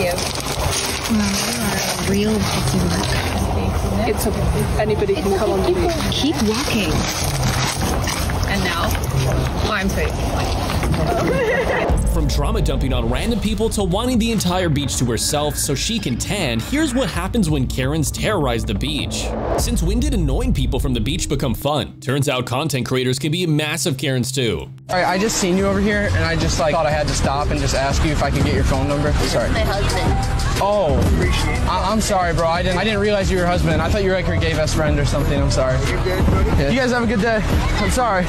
you. are a Real picky. It's a, anybody can come on the beach. Keep walking. And now, I'm safe. From trauma dumping on random people to wanting the entire beach to herself so she can tan, here's what happens when Karens terrorize the beach. Since when did annoying people from the beach become fun? Turns out content creators can be massive Karens too. All right, I just seen you over here, and I just like thought I had to stop and just ask you if I could get your phone number. Sorry. My husband. Oh, I- I'm sorry, bro. I didn't. I didn't realize you were your husband. I thought you were like your gay best friend or something. I'm sorry. You're good, buddy. You guys have a good day. I'm sorry.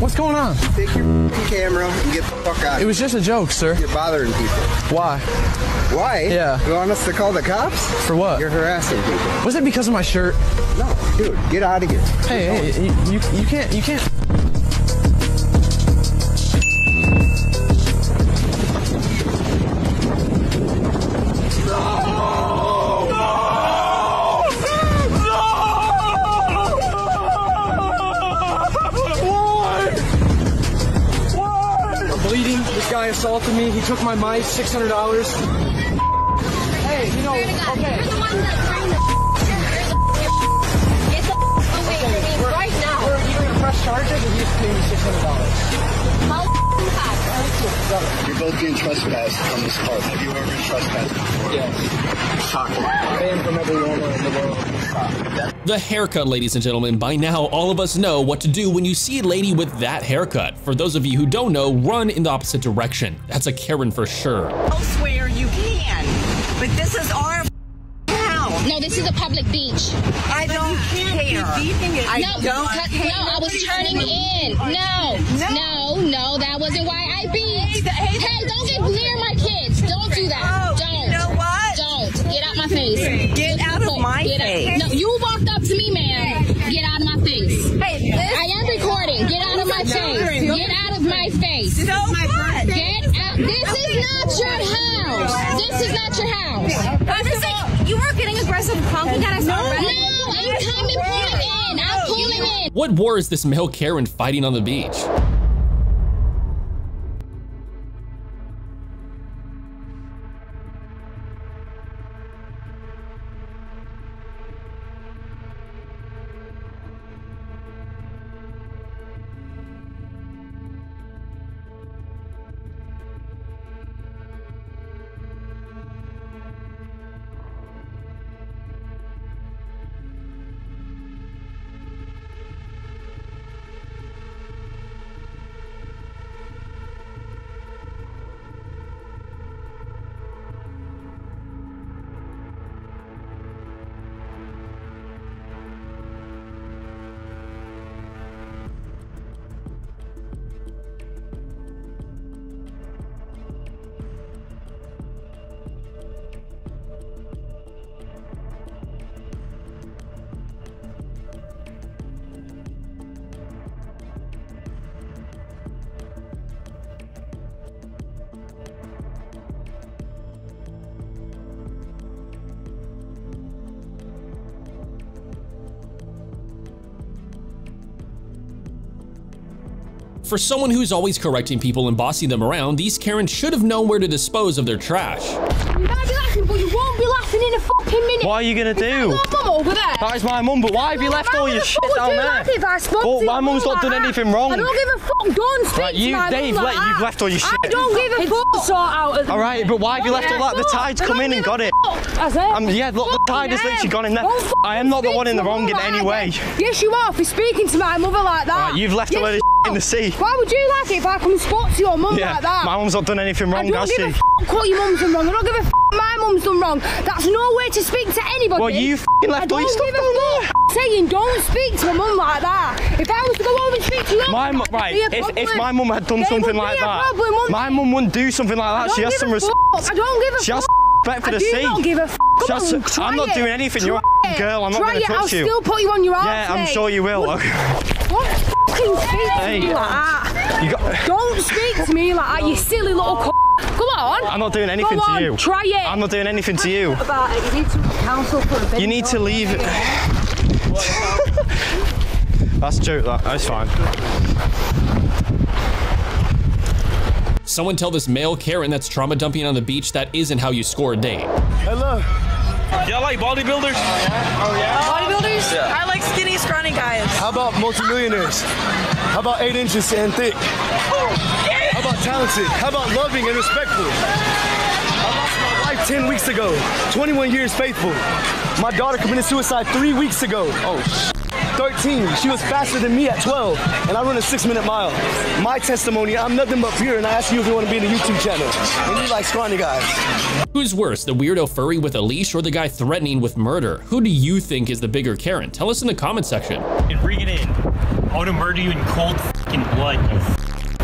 What's going on? Take your camera and get the fuck out. It was just a joke, sir. You're bothering people. Why? Why? Yeah. You want us to call the cops? For what? You're harassing people. Was it because of my shirt? No, dude, get out of here. Hey, hey, you, you, you can't, you can't. Bleeding. This guy assaulted me. He took my mic, six hundred dollars. Hey, you know, okay. Right now. We're either gonna press charges or you just pay me six hundred dollars. You're both being trespassed on this park. Have you ever been trespassed before? Yes. Shocking. Banned from every woman in the world. The haircut, ladies and gentlemen. By now, all of us know what to do when you see a lady with that haircut. For those of you who don't know, run in the opposite direction. That's a Karen for sure. Elsewhere you No, this is a public beach. I don't care. I no, don't cut- care. no, I was turning in. No, no, no, that wasn't why I beat. Hey, don't get near my kids. Don't do that. Oh, Don't. you know what? Don't. Get out my face. Get out of my Get out- face. No, you walked up to me, ma'am. Get out of my face. Hey, this I am recording. Get out of my face. Get out of my face. So what? Get out. This is not your house. This is not your house. I was like, you were getting aggressive honking at us No, already. I'm coming pulling in. I'm pulling in. What war is this male Karen fighting on the beach? For someone who's always correcting people and bossing them around, these Karens should have known where to dispose of their trash. You might be laughing, but you won't be laughing in a fucking minute. What are you gonna Is that do? your mum over there? That is my mum, but why have you left all your shit down there? If I spoke Well, to my your mum's not done like anything that. wrong. I don't give a fuck. Don't speak Right, to you- my Dave, mum let- like you've left all your shit. I don't give a fuck. Sort out. All right, but why have you left all that? The tide's come in and got it. That's it. Um, yeah, look, the tide has literally gone in there. I am not the one in the wrong in any way. Yes, you are for speaking to my mother like that. Right, you've left a Yes, load of you in the sea. Why would you like it if I come and spoke to your mum Yeah, like that? my mum's not done anything wrong, I don't has give she? a fuck what your mum's done wrong. I don't give a fuck my mum's done wrong. That's no way to speak to anybody. Well, you f***ing left all your don't stuff give a down fuck saying don't speak to a mum like that. If I was to go over and speak to your My mum, right, if, if my mum had done There something like that, problem, my mum wouldn't do something like that. She has some respect. I don't give a She has respect for I the do sea. not give a fuck. Come on, try I'm not it. doing anything. You're a girl. I'm not Try gonna it. touch I'll you. still put you on your arse, Yeah, I'm sure you will. Don't fucking speak to Hey. me like that. You got. Don't speak to me like that, you silly little c***. Come on. I'm not doing anything Go to you. Try it. I'm not doing anything to you. about it. You need to counsel for a You need to leave. That's a joke. That that's fine. Someone tell this male Karen that's trauma dumping on the beach that isn't how you score a date. Hello. Y'all like bodybuilders? Oh yeah. Oh, Bodybuilders? Yeah. I like skinny, scrawny guys. How about multimillionaires? How about eight inches and thick? How about talented? How about loving and respectful? I lost my wife 10 weeks ago. 21 years faithful. My daughter committed suicide three weeks ago. Oh, 13. She was faster than me at 12, and I run a six minute mile. My testimony, I'm nothing but pure, and I ask you if you want to be in the YouTube channel. And you like scrawny guys. Who's worse, the weirdo furry with a leash or the guy threatening with murder? Who do you think is the bigger Karen? Tell us in the comment section. And bring it in. I want to murder you in cold fucking blood, you f-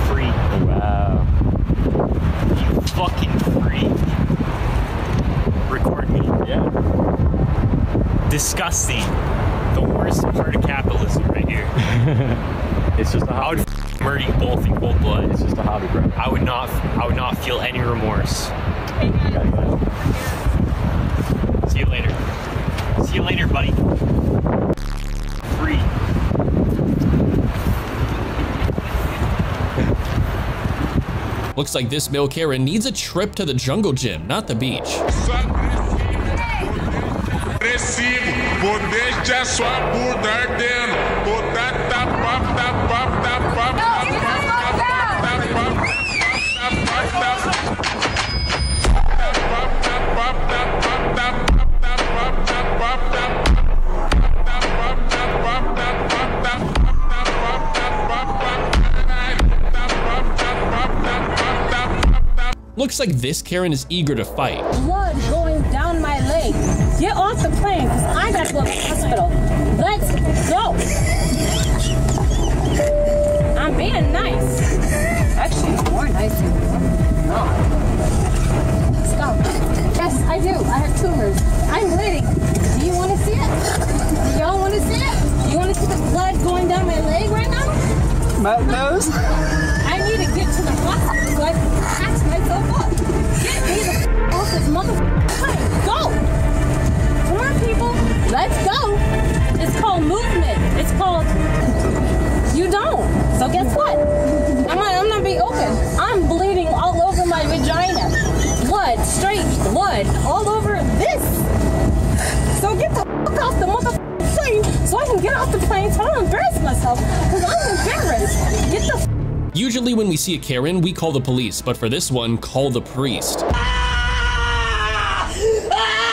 freak. Wow. You fucking freak. Record me. Yeah. Disgusting. The worst part of capitalism right here. it's just a I would f- murder you both in cold blood. It's just a hobby, bro. I would not. I would not feel any remorse. Hey guys. See you later. See you later, buddy. Free. Looks like this male Karen needs a trip to the jungle gym, not the beach. Preciso, vou deixar sua bunda ardendo. Vou dar tapa, tapa, tapa, tapa, Looks like this Karen is eager to fight. blood going down my leg. Get off the plane because I got to go to the hospital. Let's go. I'm being nice. Actually, more nice than no. Let's go. Yes, I do. I have tumors. When we see a Karen, we call the police, but for this one, call the priest. Ah! Ah!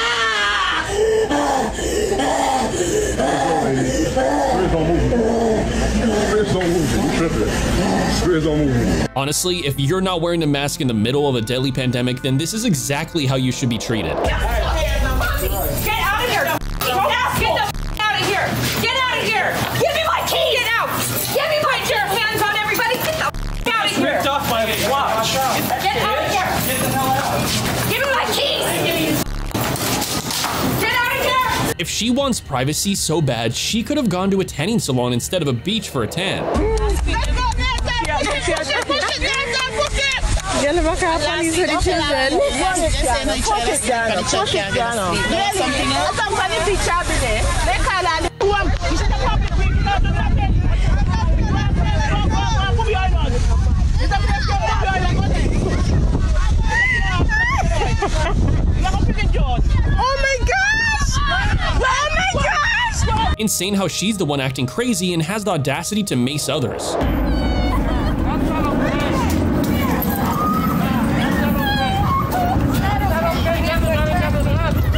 Honestly, if you're not wearing a mask in the middle of a deadly pandemic, then this is exactly how you should be treated. Ah! If she wants privacy so bad, she could have gone to a tanning salon instead of a beach for a tan. Oh my gosh! Oh! Insane how she's the one acting crazy and has the audacity to mace others.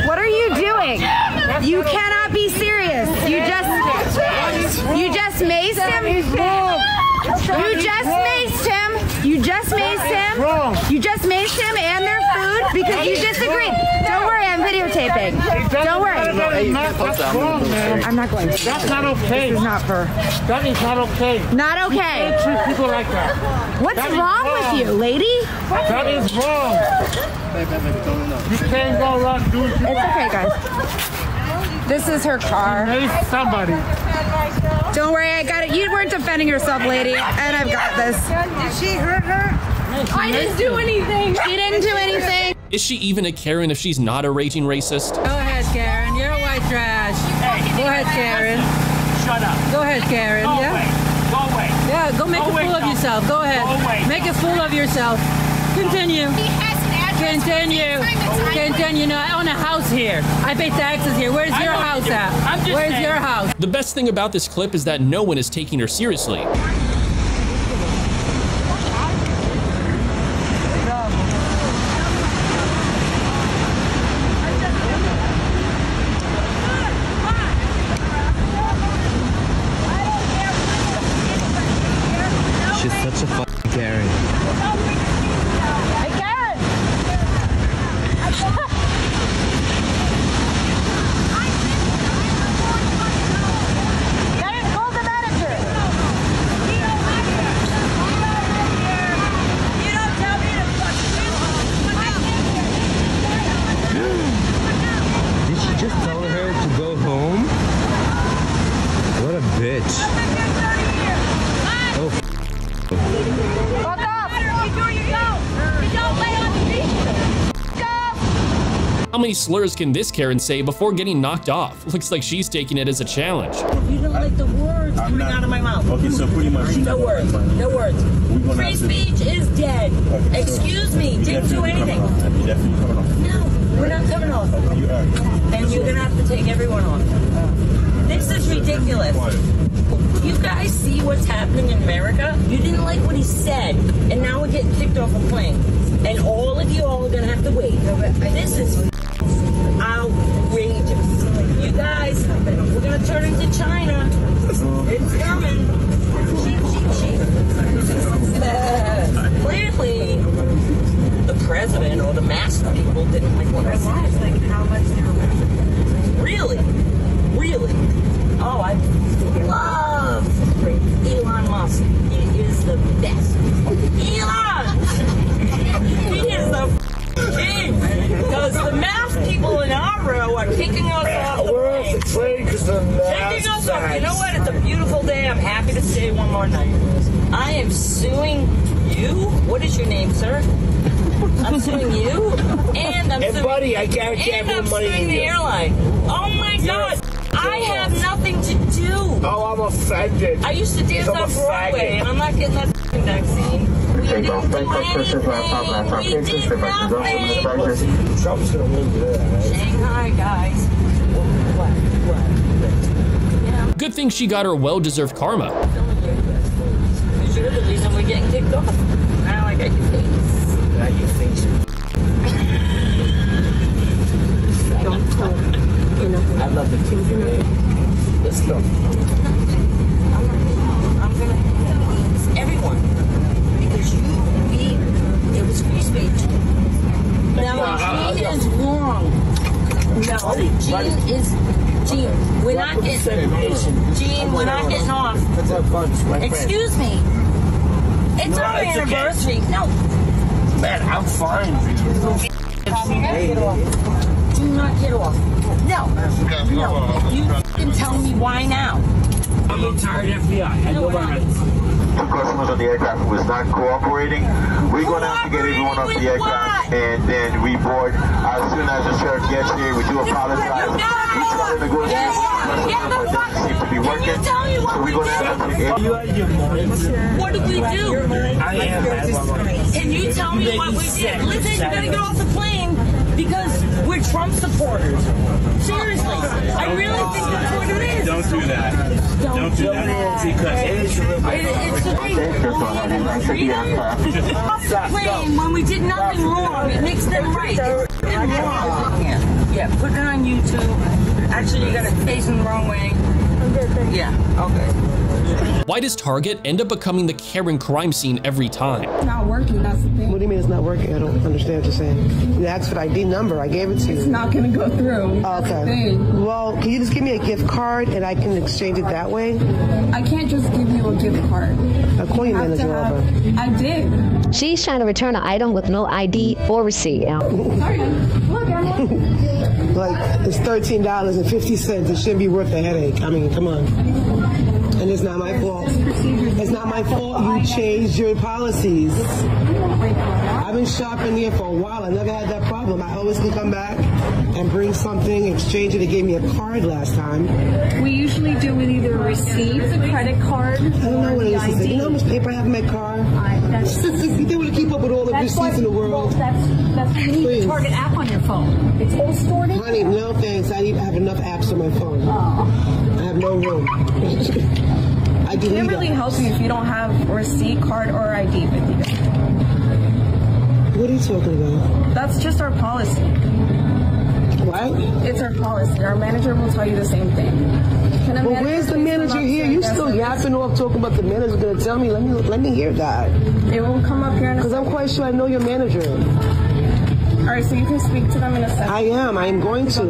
What are you doing? You cannot be serious. You just you just maced him. You just maced him. You just maced him. You just maced him and their food because you disagreed. Don't worry, I'm videotaping. Don't worry. I'm not going to. That's not okay. This is not for. That is not okay. Not You okay. can't treat people like that. What's That is wrong with you, lady? That is wrong. You can't go around doing shit It's okay, guys. This is her car. somebody. Don't worry, I got it. You weren't defending yourself, lady, and I've got this. Did she hurt her? I didn't do anything. She didn't do anything. Is she even a Karen if she's not a raging racist? Go ahead, Karen. You're a white trash. Go ahead, Karen. Go ahead, Go yeah. away. Go away. Yeah, go make Go a away fool of now. yourself. ahead. Go away. Make a fool of yourself. Continue. Continue. Continue. No, I own a house here. I pay taxes here. Where's your know you house at? I'm just Where's saying. your house? The best thing about this clip is that no one is taking her seriously. She's such a fucking Karen. Did she just tell her to go home? What a bitch. Oh, Fuck off! Before you go! You don't lay on the beach! How many slurs can this Karen say before getting knocked off? Looks like she's taking it as a challenge. You don't like the words coming out of my mouth. Okay, so pretty much. No words. No words. gonna Free have to- speech is dead. Excuse me. Didn't do anything. You definitely coming off. No, we're not coming off. You are. And you're gonna have to take everyone off. This is ridiculous. You guys see what's happening in America? You didn't like what he said, and now we're getting kicked off a plane. And all of you all are gonna have to wait. This is outrageous. You guys, we're gonna turn into China. It's coming. Cheap, cheap, cheap. Clearly, the president or the mass people didn't like what I said. Like how much Really? Really? Oh, I love Elon Musk. He is the best. Elon! Because the mass people in our row are kicking us off the plane. train because the Kicking us off. You know what? It's a beautiful day. I'm happy to stay one more night. I am suing you. What is your name, sir? I'm suing you, and I'm Hey, suing. buddy, I guarantee I and have I'm money suing the you. airline. Oh my God! I have nothing to do. Oh, I'm offended. I used to dance I'm on Broadway, and I'm not getting that Good thing she got her well deserved karma. I love the team. Let's go. I'm gonna it's everyone because you we it was free speech. Now Gene is wrong. No, Gene is Gene. We're not getting Gene. We're not getting off. Let's have fun. It's friend. Excuse me. It's No, our it's okay. anniversary. No, Man, I'm fine. do not get off. No, no. You can tell me why now. I'm a tired FBI. I know my rights. Two customers on the aircraft who was not cooperating. We're going to have to get everyone off the aircraft and then we board as soon as the sheriff gets here. We do apologize. We try to negotiate with the customer, but it doesn't seem to be working. So we're going to have to take You out your mind. What did we do? I am out of my mind. Can you tell me what we did? Listen, you gotta get off the plane because we're Trump supporters. Seriously, I really think that's what it is. Don't do that. Don't do that because It, it's the thing. Off the plane when we did nothing wrong. It makes them right. Yeah. Put it on YouTube. Actually, you got it facing the wrong way. Yeah. Okay. Why does Target end up becoming the Karen crime scene every time? It's not working, that's the thing. What do you mean it's not working? I don't understand what you're saying. You asked for the ID number. I gave it to you. It's not gonna go through. That's the Okay. thing. Well, can you just give me a gift card and I can exchange it that way? I can't just give you a gift card. I'll call your have manager have- over. I did. She's trying to return an item with no ID or receipt. Sorry. Look, I'm Like, it's $13.50. It shouldn't be worth the headache. I mean, come on. And it's not my fault. It's not my fault you changed your policies. I've been shopping here for a while. I never had that problem. I always can come back and bring something, exchange it. They gave me a card last time. We usually do with either a receipt, a credit card, I don't know what it is. You know how much paper I have in my car? they want to keep up with all the That's receipts in the world. Well, that's that's you need the Target app on your phone. It's all stored in. Honey, no thanks. I need- I have enough apps on my phone. I have no room. I delete Can't really them. help you if you don't have a receipt, card, or ID with you. What are you talking about? That's just our policy. What? It's our policy. Our manager will tell you the same thing. Can a Well, manager where's the manager here? You still desk? yapping off talking about the manager gonna tell me. Let me let me hear that. It will come up here Because I'm quite sure I know your manager. All right, so you can speak to them in a second. I am. I am going to.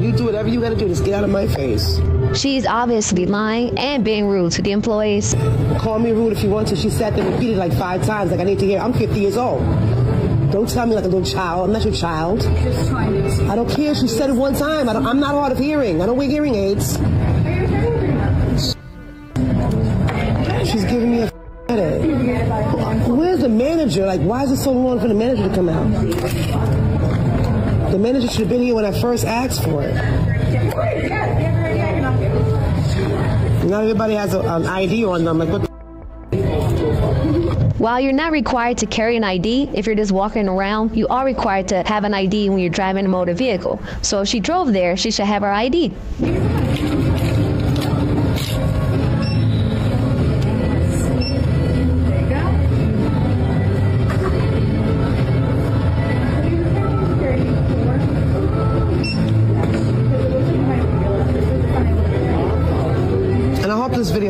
You do whatever you gotta do. Just get out of my face. She's obviously lying and being rude to the employees. Call me rude if you want to. She sat there repeated like five times. Like I need to hear. I'm 50 years old. Don't tell me like a little child. I'm not your child. Just trying to. I don't care. She said it one time. I don't, I'm not hard of hearing. I don't wear hearing aids. The manager? Like, why is it so long for the manager to come out? The manager should have been here when I first asked for it. Not everybody has an ID on them. Like, what the While you're not required to carry an ID if you're just walking around, you are required to have an ID when you're driving a motor vehicle. So if she drove there, she should have her ID.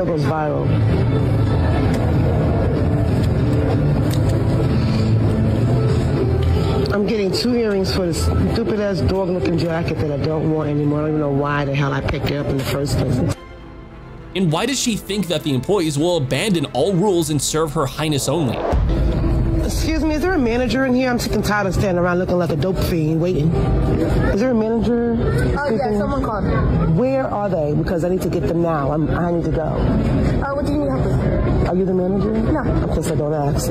Goes viral. I'm getting two earrings for this stupid ass dog looking jacket that I don't want anymore. I don't even know why the hell I picked it up in the first place. And why does she think that the employees will abandon all rules and serve her highness only? Is there a manager in here? I'm sick and tired of standing around looking like a dope fiend waiting. Is there a manager? Oh, yeah, someone called me. Where are they? Because I need to get them now. I'm, I need to go. Uh, what do you need help with? Are you the manager? No. Of course I don't ask.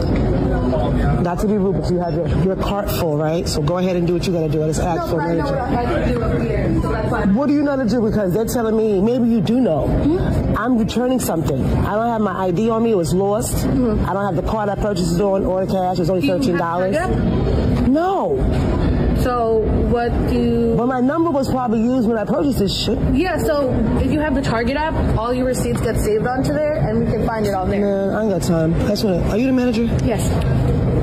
Not to be rude, but you have your, your cart full, right? So go ahead and do what you gotta do. I just ask No, for a I know what manager. To do here, so. What do you know to do? Because they're telling me, maybe you do know. Hmm? I'm returning something. I don't have my ID on me. It was lost. I don't have the card I purchased it on or the cash. It was only Hmm. Do you $13. No. So what do? But my number was probably used when I purchased this shit. Yeah, so if you have the Target app, all your receipts get saved onto there, and we can find it on there. Man, I ain't got time. That's what. Are you the manager? Yes.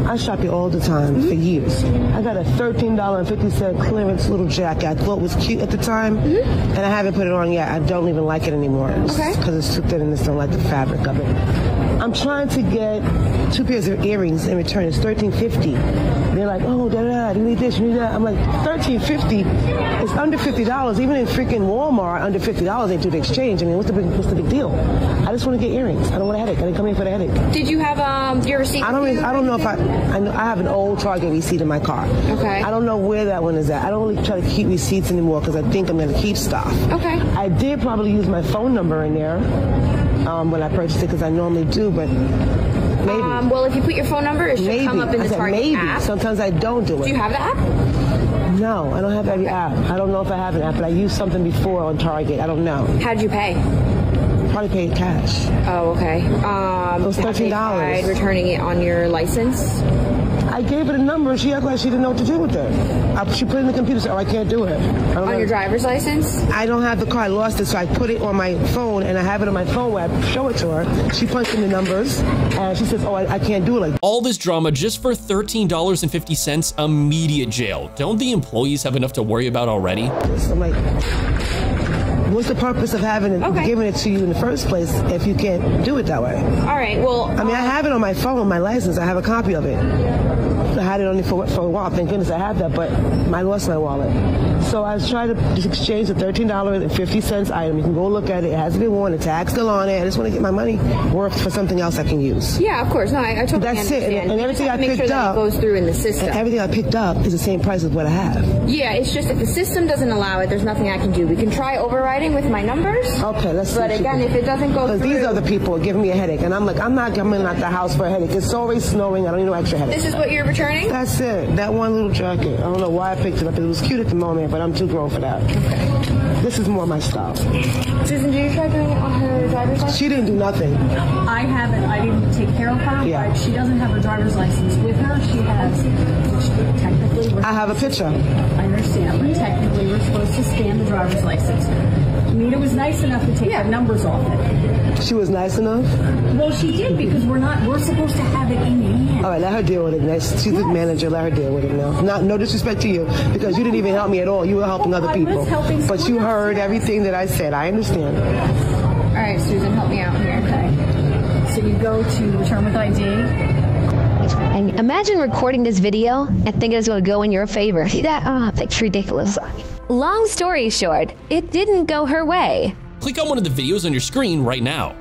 I shop here all the time for mm-hmm. years. I got a thirteen dollar and fifty cent clearance little jacket. I thought was cute at the time, mm-hmm. and I haven't put it on yet. I don't even like it anymore. Okay. Because it's too thin and I just don't like the fabric of it. I'm trying to get two pairs of earrings in return. It's thirteen fifty. They're like, oh, da da, you need this, you need that. I'm like, thirteen fifty. It's under fifty dollars. Even in freaking Walmart, under fifty dollars they do the exchange. I mean, what's the big, what's the big deal? I just want to get earrings. I don't want a headache. I didn't come in for the headache. Did you have um your receipt? I don't. Really, I don't know if I. I, know, I have an old Target receipt in my car. Okay. I don't know where that one is at. I don't really try to keep receipts anymore because I think I'm going to keep stuff. Okay. I did probably use my phone number in there um, when I purchased it because I normally do, but maybe. Um, well, if you put your phone number, it should maybe. come up in the said Target maybe. app. Sometimes I don't do it. Do you have the app? No, I don't have every app. I don't know if I have an app, but I used something before on Target. I don't know. How'd you pay? Probably paid cash. Oh, okay. Um, It was $13. tried returning it on your license. I gave her the number. She acted like she didn't know what to do with it. I, she put it in the computer. Said, "Oh, I can't do it." On know. your driver's license? I don't have the car. I lost it, so I put it on my phone, and I have it on my phone where I show it to her. She punched in the numbers, and she says, "Oh, I, I can't do it like." All this drama just for $13.50 immediate jail. Don't the employees have enough to worry about already? I'm like, what's the purpose of having it, giving it to you in the first place if you can't do it that way? All right. Well, I mean, I um, have it on my phone, my license. I have a copy of it. I had it only for, for a while. Thank goodness I have that, but I lost my wallet. So I was trying to just exchange the thirteen dollars and fifty cents item. You can go look at it. It hasn't been worn. The tag's still on it. I just want to get my money worth for something else I can use. Yeah, of course. No, I, I totally That's it. And, and everything I picked sure up goes through in the system. everything I picked up is the same price as what I have. Yeah, it's just if the system doesn't allow it, there's nothing I can do. We can try overriding with my numbers. Okay, let's see. But again, if it doesn't go through, these other the people giving me a headache, and I'm like, I'm not coming out the house for a headache. It's always snowing. I don't need no extra headache. this is what you're returning. That's it. That one little jacket. I don't know why I picked it up. It was cute at the moment, but I'm too grown for that. This is more my style. Susan, did you try doing it on her driver's license? She didn't do nothing. I haven't. I didn't take care of her. Yeah. But she doesn't have her driver's license with her. She has. Technically, we're I have a picture. I understand, but technically, we're supposed to scan the driver's license. Nita was nice enough to take the numbers off it. She was nice enough. Well, she did because we're not. We're supposed to have it in hand. All right, let her deal with it. Next, she's the manager. Let her deal with it now. Not no disrespect to you because you didn't even help me at all. You were helping other I people, helping but you heard everything that I said. I understand. All right, Susan, help me out here. Okay. So you go to return with ID. And imagine recording this video and thinking it's going to go in your favor. See that? Ah, that's ridiculous. Long story short, it didn't go her way. Click on one of the videos on your screen right now.